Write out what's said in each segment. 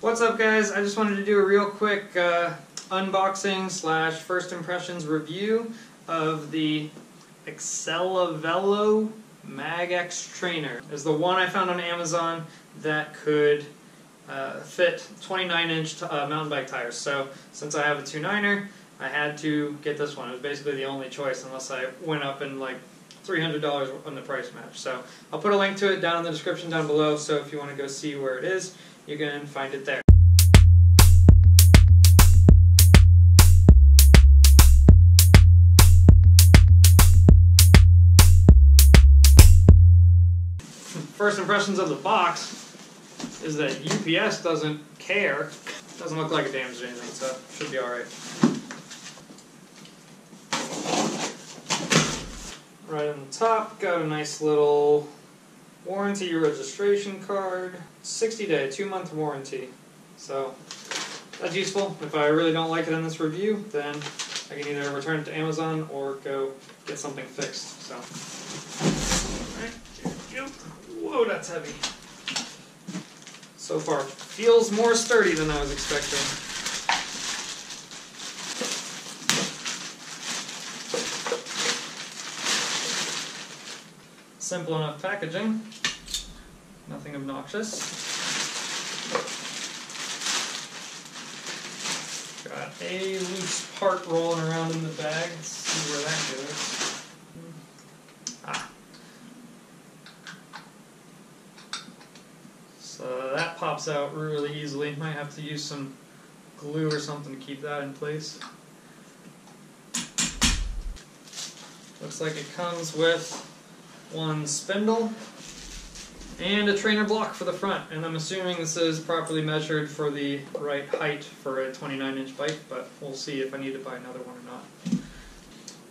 What's up guys? I just wanted to do a real quick uh, unboxing slash first impressions review of the AccelaVelo Mag X Trainer. It's the one I found on Amazon that could uh, fit 29 inch uh, mountain bike tires. So since I have a 29er, I had to get this one. It was basically the only choice unless I went up and like $300 on the price match. So I'll put a link to it down in the description down below so if you want to go see where it is, you can find it there. First impressions of the box is that UPS doesn't care. Doesn't look like it damaged anything, so should be alright. Right on the top, got a nice little warranty your registration card. 60 day, 2 month warranty. So that's useful. If I really don't like it in this review, then I can either return it to Amazon or go get something fixed. So, Whoa, that's heavy. So far, feels more sturdy than I was expecting. Simple enough packaging, nothing obnoxious. Got a loose part rolling around in the bag. Let's see where that goes. Ah. So that pops out really easily. Might have to use some glue or something to keep that in place. Looks like it comes with one spindle, and a trainer block for the front. And I'm assuming this is properly measured for the right height for a 29 inch bike, but we'll see if I need to buy another one or not.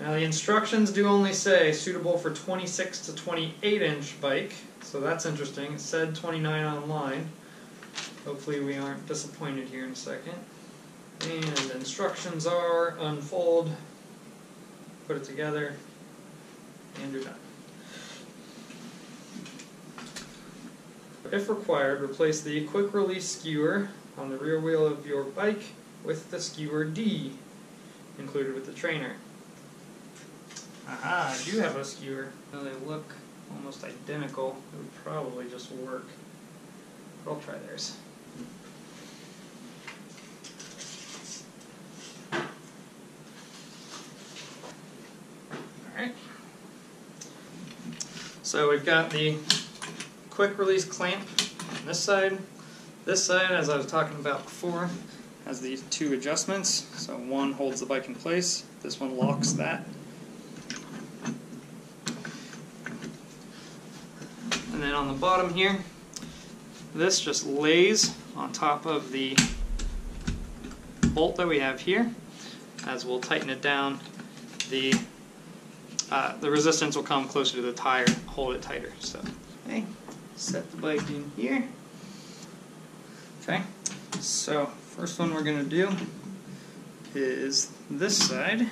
Now the instructions do only say suitable for 26 to 28 inch bike, so that's interesting. It said 29 online. Hopefully we aren't disappointed here in a second. And instructions are unfold, put it together, and you're done. If required, replace the quick release skewer on the rear wheel of your bike with the skewer D included with the trainer. Aha, I do have a skewer. They look almost identical. It would probably just work. But I'll try theirs. Alright. So we've got the quick release clamp on this side. This side, as I was talking about before, has these two adjustments. So one holds the bike in place, this one locks that. And then on the bottom here, this just lays on top of the bolt that we have here. As we'll tighten it down, the uh, the resistance will come closer to the tire, hold it tighter. So, okay set the bike in here. Okay, so first one we're going to do is this side.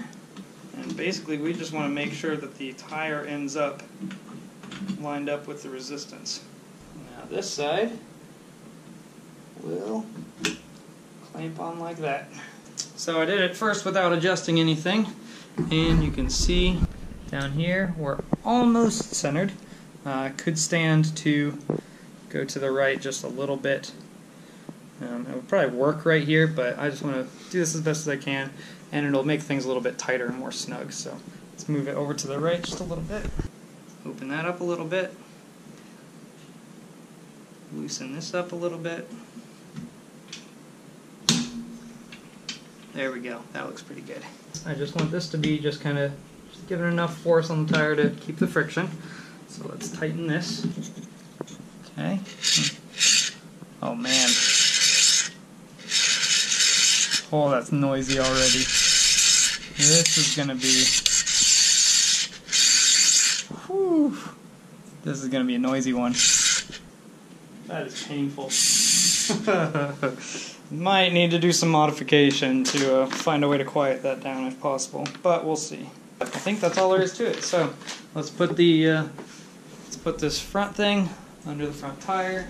And basically we just want to make sure that the tire ends up lined up with the resistance. Now this side will clamp on like that. So I did it first without adjusting anything and you can see down here we're almost centered. Uh, could stand to go to the right just a little bit. Um, it would probably work right here, but I just want to do this as best as I can, and it'll make things a little bit tighter and more snug. So let's move it over to the right just a little bit. Open that up a little bit. Loosen this up a little bit. There we go. That looks pretty good. I just want this to be just kind of giving enough force on the tire to keep the friction. So let's tighten this. Okay. Oh man. Oh, that's noisy already. This is gonna be. Whew. This is gonna be a noisy one. That is painful. Might need to do some modification to uh, find a way to quiet that down if possible, but we'll see. I think that's all there is to it. So let's put the uh, Let's put this front thing under the front tire.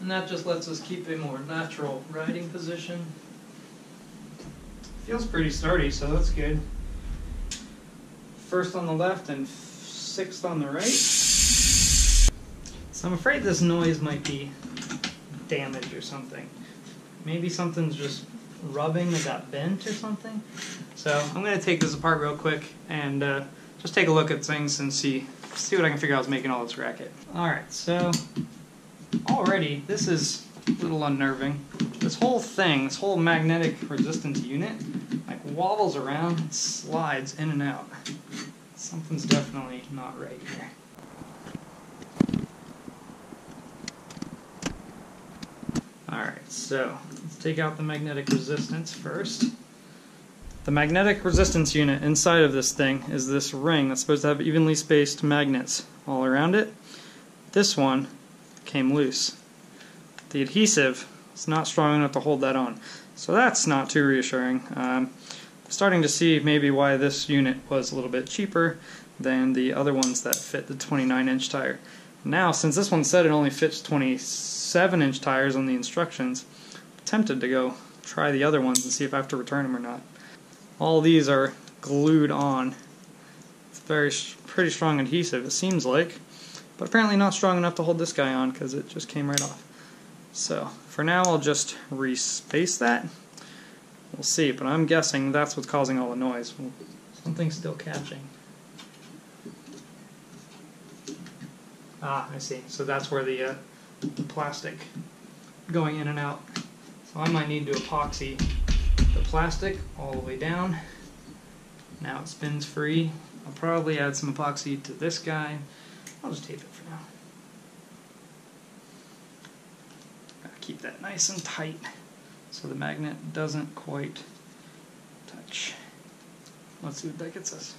And that just lets us keep a more natural riding position. Feels pretty sturdy, so that's good. First on the left and sixth on the right. So I'm afraid this noise might be damage or something. Maybe something's just rubbing that got bent or something. So I'm going to take this apart real quick and uh, just take a look at things and see see what I can figure out is making all this racket. Alright, so already this is a little unnerving. This whole thing, this whole magnetic resistance unit, like wobbles around and slides in and out. Something's definitely not right here. Alright, so let's take out the magnetic resistance first. The magnetic resistance unit inside of this thing is this ring that's supposed to have evenly spaced magnets all around it. This one came loose. The adhesive is not strong enough to hold that on. So that's not too reassuring. Um, starting to see maybe why this unit was a little bit cheaper than the other ones that fit the 29 inch tire. Now, since this one said it only fits 27 inch tires on the instructions, I'm tempted to go try the other ones and see if I have to return them or not all these are glued on. It's very pretty strong adhesive, it seems like, but apparently not strong enough to hold this guy on because it just came right off. So for now I'll just respace that. We'll see, but I'm guessing that's what's causing all the noise. Something's still catching. Ah, I see. So that's where the, uh, the plastic going in and out. So I might need to epoxy the plastic all the way down. Now it spins free. I'll probably add some epoxy to this guy. I'll just tape it for now. Gotta keep that nice and tight so the magnet doesn't quite touch. Let's see what that gets us.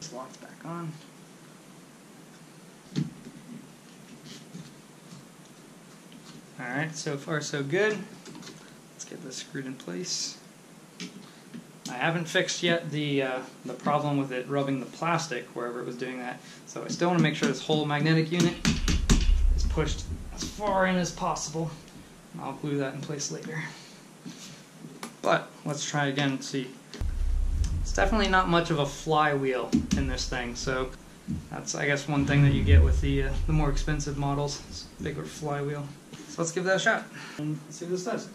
This back on. Alright, so far so good. Let's get this screwed in place. I haven't fixed yet the, uh, the problem with it rubbing the plastic wherever it was doing that. So I still want to make sure this whole magnetic unit is pushed as far in as possible. I'll glue that in place later. But let's try again and see. It's definitely not much of a flywheel in this thing, so that's I guess one thing that you get with the uh, the more expensive models. Bigger flywheel. So let's give that a shot um, and see what this does.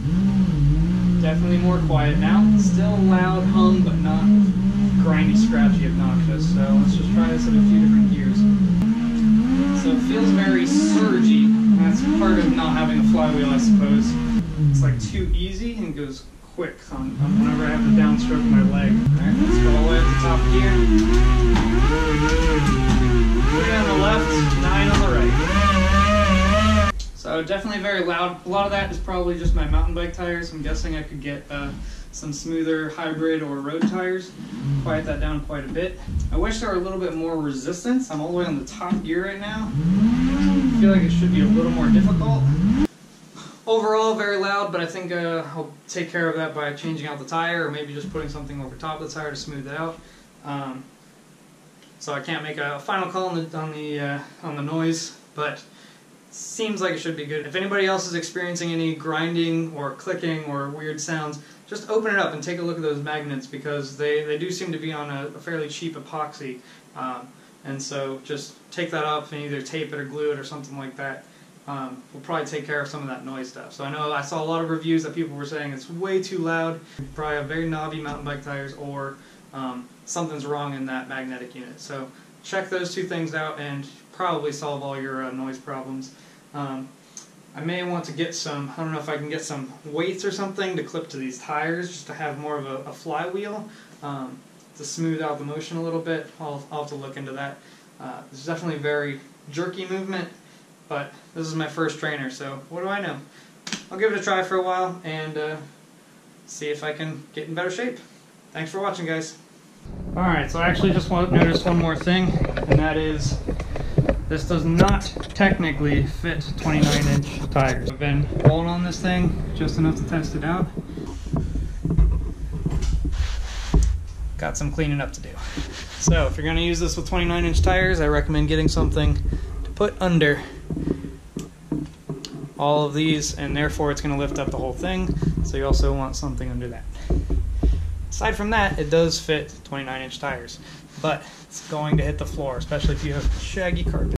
Mm-hmm. Definitely more quiet now. Still loud hum, but not grindy, scratchy, obnoxious. So let's just try this at a few different gears. So it feels very surgy. That's part of not having a flywheel, I suppose. It's like too easy and goes quick on, on whenever I have the downstroke of my leg. Alright, let's go all the way up the top gear. Three on the left, nine on the right. So definitely very loud. A lot of that is probably just my mountain bike tires. I'm guessing I could get uh, some smoother hybrid or road tires. Quiet that down quite a bit. I wish there were a little bit more resistance. I'm all the way on the top gear right now. I feel like it should be a little more difficult. Overall, very loud, but I think uh, I'll take care of that by changing out the tire or maybe just putting something over top of the tire to smooth it out. Um, so I can't make a final call on the on the uh, on the noise, but seems like it should be good. If anybody else is experiencing any grinding or clicking or weird sounds, just open it up and take a look at those magnets because they, they do seem to be on a, a fairly cheap epoxy. Um, and so just take that up and either tape it or glue it or something like that. Um, will probably take care of some of that noise stuff. So I know I saw a lot of reviews that people were saying it's way too loud, probably have very knobby mountain bike tires or um, something's wrong in that magnetic unit. So check those two things out and probably solve all your uh, noise problems. Um, I may want to get some, I don't know if I can get some weights or something to clip to these tires just to have more of a, a flywheel um, to smooth out the motion a little bit. I'll, I'll have to look into that. Uh, it's definitely very jerky movement, but this is my first trainer, so what do I know? I'll give it a try for a while and uh, see if I can get in better shape. Thanks for watching, guys. Alright, so I actually just want to notice one more thing, and that is this does not technically fit 29 inch tires. I've been rolling on this thing just enough to test it out. Got some cleaning up to do. So if you're going to use this with 29 inch tires, I recommend getting something to put under all of these, and therefore it's going to lift up the whole thing. So you also want something under that. Aside from that, it does fit 29 inch tires, but it's going to hit the floor, especially if you have shaggy carpet.